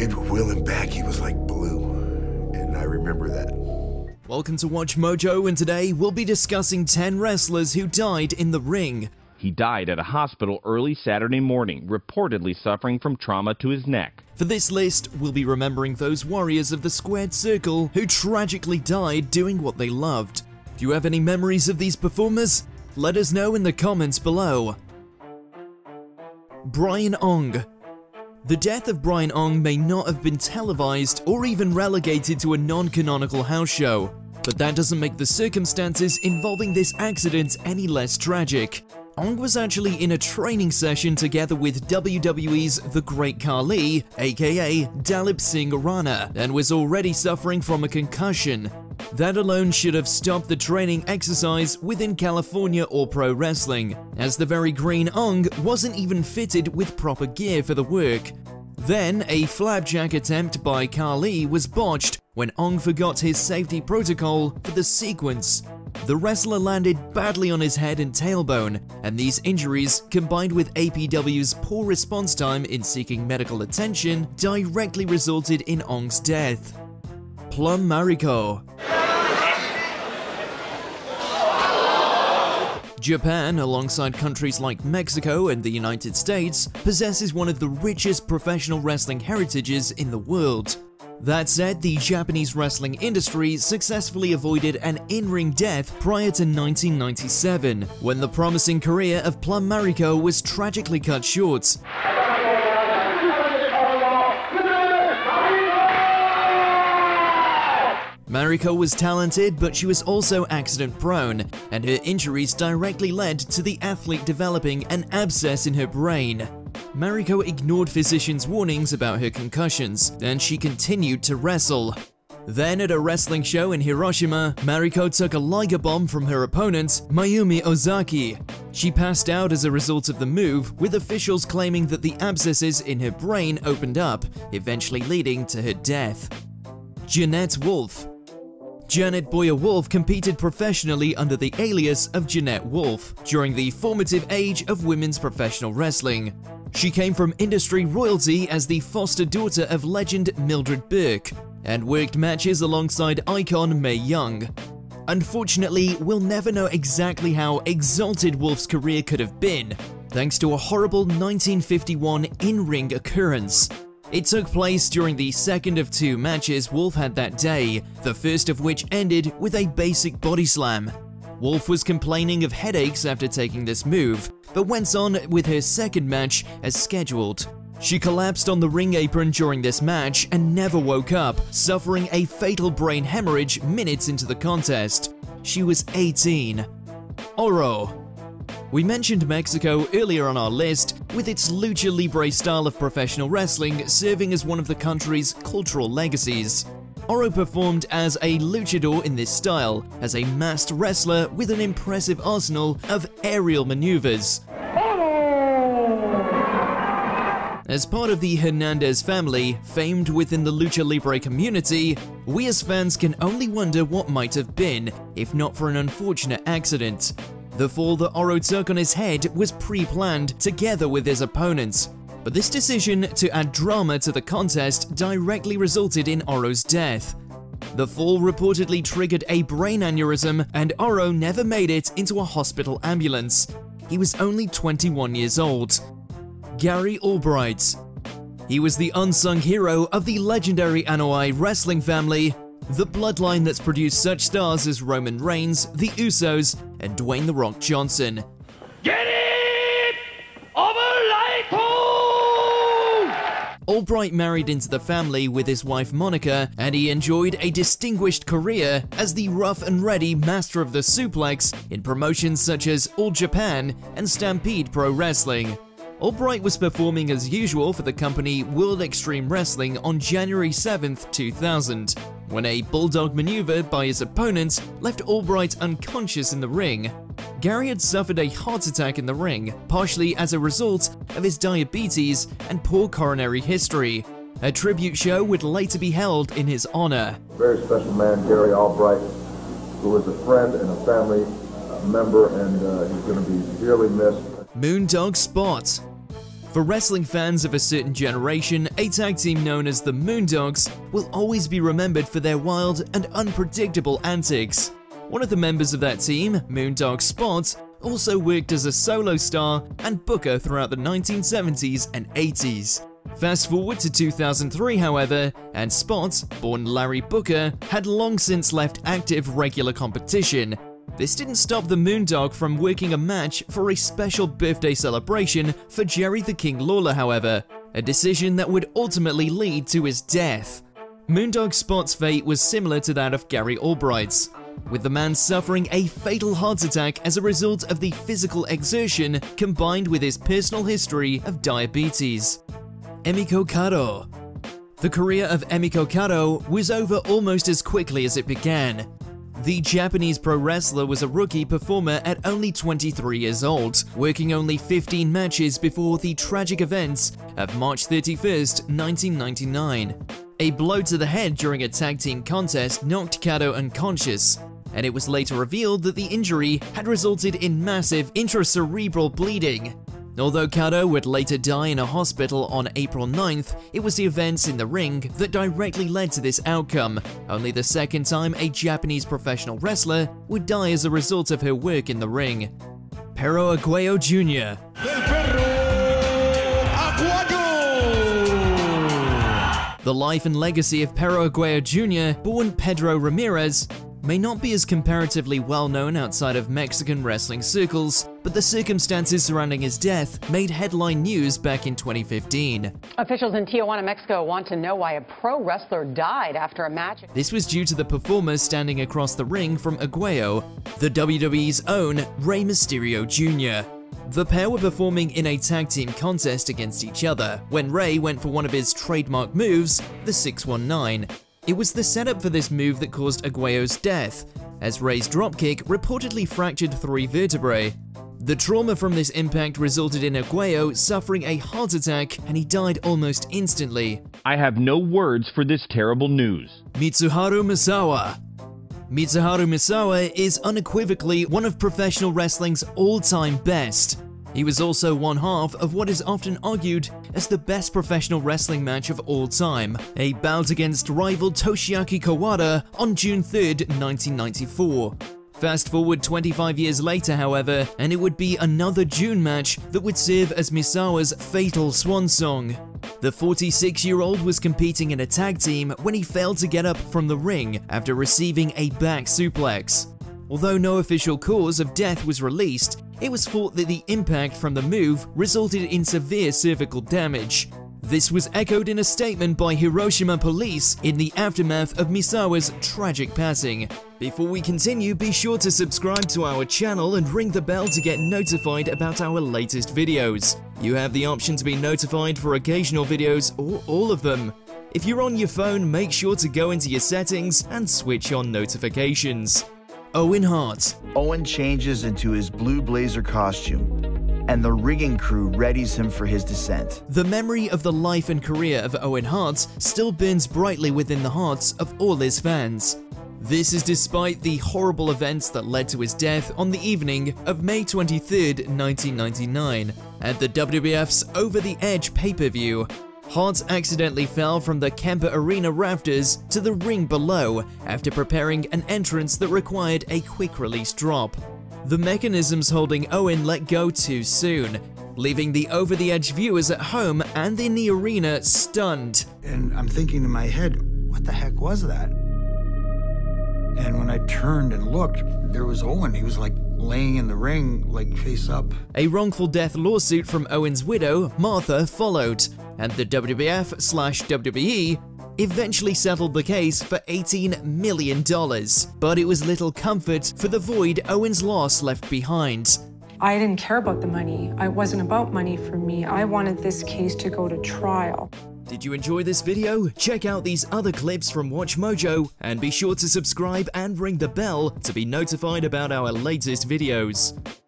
did Will him back, he was like blue. And I remember that. Welcome to Watch Mojo, and today we'll be discussing 10 wrestlers who died in the ring. He died at a hospital early Saturday morning, reportedly suffering from trauma to his neck. For this list, we'll be remembering those warriors of the squared circle who tragically died doing what they loved. Do you have any memories of these performers? Let us know in the comments below. Brian Ong The death of Brian Ong may not have been televised or even relegated to a non-canonical house show, but that doesn't make the circumstances involving this accident any less tragic. Ong was actually in a training session together with WWE's The Great Khali, aka Dalip Singh Rana, and was already suffering from a concussion. That alone should have stopped the training exercise within California All Pro Wrestling, as the very green Ong wasn't even fitted with proper gear for the work. Then, a flapjack attempt by Khali was botched when Ong forgot his safety protocol for the sequence. The wrestler landed badly on his head and tailbone, and these injuries, combined with APW's poor response time in seeking medical attention, directly resulted in Ong's death. Plum Mariko Japan, alongside countries like Mexico and the United States, possesses one of the richest professional wrestling heritages in the world. That said, the Japanese wrestling industry successfully avoided an in-ring death prior to 1997, when the promising career of Plum Mariko was tragically cut short. Mariko was talented, but she was also accident prone, and her injuries directly led to the athlete developing an abscess in her brain. Mariko ignored physicians' warnings about her concussions, and she continued to wrestle. Then at a wrestling show in Hiroshima, Mariko took a Liger bomb from her opponent, Mayumi Ozaki. She passed out as a result of the move, with officials claiming that the abscesses in her brain opened up, eventually leading to her death. Jeanette Wolfe Janet Boyer Wolfe competed professionally under the alias of Jeanette Wolfe during the formative age of women's professional wrestling. She came from industry royalty as the foster daughter of legend Mildred Burke and worked matches alongside icon Mae Young. Unfortunately, we'll never know exactly how exalted Wolfe's career could have been, thanks to a horrible 1951 in-ring occurrence. It took place during the second of two matches Wolfe had that day, the first of which ended with a basic body slam. Wolfe was complaining of headaches after taking this move, but went on with her second match as scheduled. She collapsed on the ring apron during this match and never woke up, suffering a fatal brain hemorrhage minutes into the contest. She was 18. Oro we mentioned Mexico earlier on our list, with its lucha libre style of professional wrestling serving as one of the country's cultural legacies. Oro performed as a luchador in this style, as a masked wrestler with an impressive arsenal of aerial maneuvers. As part of the Hernandez family, famed within the lucha libre community, we as fans can only wonder what might have been, if not for an unfortunate accident. The fall that Oro took on his head was pre-planned together with his opponents, but this decision to add drama to the contest directly resulted in Oro's death. The fall reportedly triggered a brain aneurysm and Oro never made it into a hospital ambulance. He was only 21 years old. Gary Albright He was the unsung hero of the legendary Anoa'i wrestling family the bloodline that's produced such stars as Roman Reigns, The Usos, and Dwayne The Rock Johnson. Get it! Over Albright married into the family with his wife Monica, and he enjoyed a distinguished career as the rough and ready master of the suplex in promotions such as All Japan and Stampede Pro Wrestling. Albright was performing as usual for the company World Extreme Wrestling on January 7, 2000, when a bulldog maneuver by his opponent left Albright unconscious in the ring. Gary had suffered a heart attack in the ring, partially as a result of his diabetes and poor coronary history. A tribute show would later be held in his honor. Very special man, Gary Albright, who was a friend and a family member, and uh, he's going to be dearly missed. Moondog Spot For wrestling fans of a certain generation, a tag team known as the Moondogs will always be remembered for their wild and unpredictable antics. One of the members of that team, Moondog Spot, also worked as a solo star and booker throughout the 1970s and 80s. Fast forward to 2003, however, and Spot, born Larry Booker, had long since left active regular competition. This didn't stop the Moondog from working a match for a special birthday celebration for Jerry the King Lawler, however, a decision that would ultimately lead to his death. Moondog Spot's fate was similar to that of Gary Albright's, with the man suffering a fatal heart attack as a result of the physical exertion combined with his personal history of diabetes. Emiko Kado The career of Emiko Kado was over almost as quickly as it began. The Japanese pro wrestler was a rookie performer at only 23 years old, working only 15 matches before the tragic events of March 31st, 1999. A blow to the head during a tag team contest knocked Kado unconscious, and it was later revealed that the injury had resulted in massive intracerebral bleeding. Although Kado would later die in a hospital on April 9th, it was the events in the ring that directly led to this outcome, only the second time a Japanese professional wrestler would die as a result of her work in the ring. Perro Aguayo Jr. The life and legacy of Perro Aguayo Jr., born Pedro Ramirez, may not be as comparatively well known outside of Mexican wrestling circles, but the circumstances surrounding his death made headline news back in 2015. Officials in Tijuana, Mexico want to know why a pro wrestler died after a match. This was due to the performer standing across the ring from Aguayo, the WWE's own Rey Mysterio Jr. The pair were performing in a tag team contest against each other when Rey went for one of his trademark moves, the 619. It was the setup for this move that caused Aguayo's death, as Rey's dropkick reportedly fractured three vertebrae. The trauma from this impact resulted in Aguayo suffering a heart attack and he died almost instantly. I have no words for this terrible news. Mitsuharu Misawa Mitsuharu Misawa is unequivocally one of professional wrestling's all-time best. He was also one half of what is often argued as the best professional wrestling match of all time, a bout against rival Toshiaki Kawada on June 3, 1994. Fast forward 25 years later, however, and it would be another June match that would serve as Misawa's fatal swan song. The 46-year-old was competing in a tag team when he failed to get up from the ring after receiving a back suplex. Although no official cause of death was released, it was thought that the impact from the move resulted in severe cervical damage. This was echoed in a statement by Hiroshima police in the aftermath of Misawa's tragic passing. Before we continue, be sure to subscribe to our channel and ring the bell to get notified about our latest videos. You have the option to be notified for occasional videos or all of them. If you're on your phone, make sure to go into your settings and switch on notifications. Owen Hart. Owen changes into his blue blazer costume, and the rigging crew readies him for his descent. The memory of the life and career of Owen Hart still burns brightly within the hearts of all his fans. This is despite the horrible events that led to his death on the evening of May 23, 1999, at the WWF's Over the Edge pay-per-view, Hart accidentally fell from the Kemper Arena rafters to the ring below after preparing an entrance that required a quick release drop. The mechanisms holding Owen let go too soon, leaving the over the edge viewers at home and in the arena stunned. And I'm thinking in my head, what the heck was that? And when I turned and looked, there was Owen. He was like laying in the ring, like face up. A wrongful death lawsuit from Owen's widow, Martha, followed, and the WWF slash WWE eventually settled the case for $18 million, but it was little comfort for the void Owen's loss left behind. I didn't care about the money. I wasn't about money for me. I wanted this case to go to trial. Did you enjoy this video? Check out these other clips from WatchMojo and be sure to subscribe and ring the bell to be notified about our latest videos.